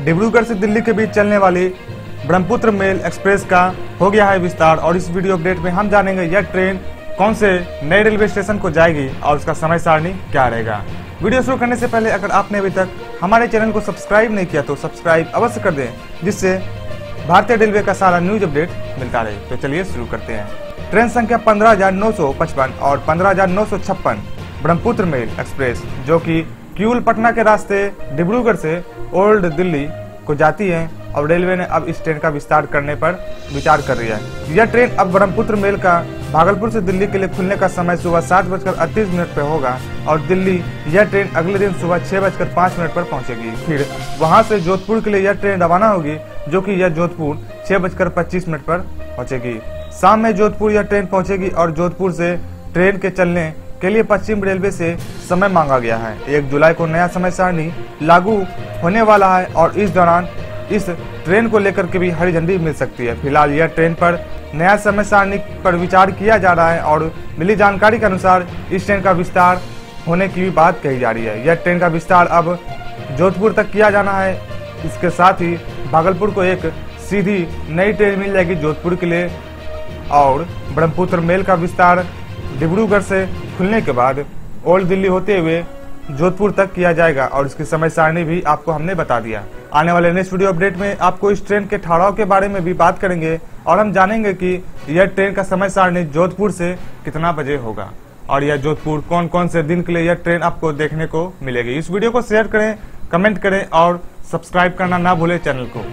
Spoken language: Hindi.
डिब्रूगढ़ से दिल्ली के बीच चलने वाली ब्रह्मपुत्र मेल एक्सप्रेस का हो गया है विस्तार, और इस वीडियो अपडेट में हम जानेंगे यह ट्रेन कौन से नए रेलवे स्टेशन को जाएगी और उसका समय सारणी क्या रहेगा। वीडियो शुरू करने से पहले अगर आपने अभी तक हमारे चैनल को सब्सक्राइब नहीं किया तो सब्सक्राइब अवश्य कर दें, जिससे भारतीय रेलवे का सारा न्यूज़ अपडेट मिलता रहे। तो चलिए शुरू करते हैं। ट्रेन संख्या पंद्रह हज़ार नौ सौ पचपन और पंद्रह हज़ार नौ सौ छप्पन, ब्रह्मपुत्र मेल एक्सप्रेस, जो कि क्यूल पटना के रास्ते डिब्रूगढ़ से ओल्ड दिल्ली को जाती है और रेलवे ने अब इस ट्रेन का विस्तार करने पर विचार कर रही है। यह ट्रेन अब ब्रह्मपुत्र मेल का भागलपुर से दिल्ली के लिए खुलने का समय सुबह सात बजकर अड़तीस मिनट पर होगा और दिल्ली यह ट्रेन अगले दिन सुबह छह बजकर पाँच मिनट पर पहुंचेगी। फिर वहाँ से जोधपुर के लिए यह ट्रेन रवाना होगी, जो कि यह जोधपुर छह बजकर पच्चीस मिनट पर पहुंचेगी। शाम में जोधपुर यह ट्रेन पहुंचेगी और जोधपुर से ट्रेन के चलने के लिए पश्चिम रेलवे से समय मांगा गया है। एक जुलाई को नया समय सारणी लागू होने वाला है और इस दौरान इस ट्रेन को लेकर के भी हरी झंडी मिल सकती है। फ़िलहाल यह ट्रेन पर नया समय सारणी पर विचार किया जा रहा है और मिली जानकारी के अनुसार इस ट्रेन का विस्तार होने की भी बात कही जा रही है। यह ट्रेन का विस्तार अब जोधपुर तक किया जाना है। इसके साथ ही भागलपुर को एक सीधी नई ट्रेन मिल जाएगी जोधपुर के लिए और ब्रह्मपुत्र मेल का विस्तार डिब्रूगढ़ से खुलने के बाद ओल्ड दिल्ली होते हुए जोधपुर तक किया जाएगा और इसकी समय सारणी भी आपको हमने बता दिया। आने वाले नेक्स्ट वीडियो अपडेट में आपको इस ट्रेन के ठहराव के बारे में भी बात करेंगे और हम जानेंगे कि यह ट्रेन का समय सारणी जोधपुर से कितना बजे होगा और यह जोधपुर कौन कौन से दिन के लिए यह ट्रेन आपको देखने को मिलेगी। इस वीडियो को शेयर करें कमेंट करें और सब्सक्राइब करना ना भूले चैनल को।